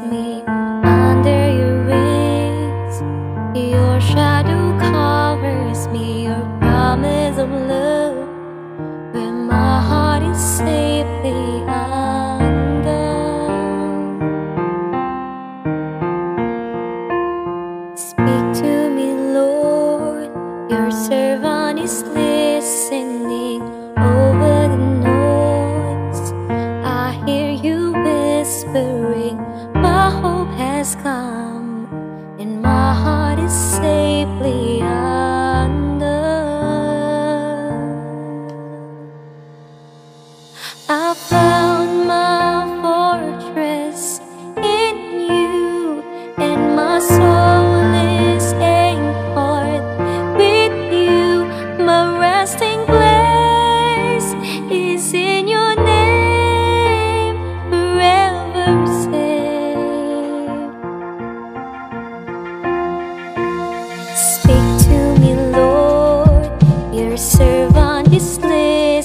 me safely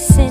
listening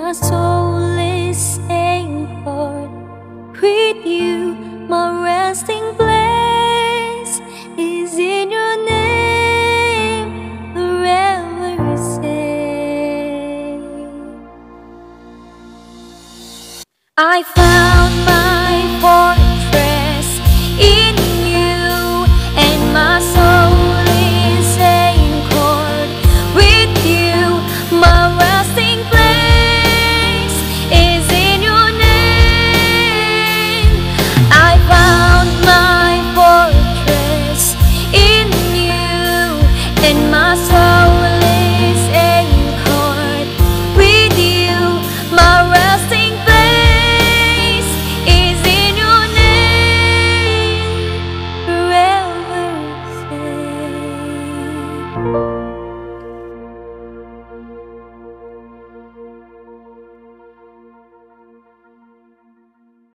my soul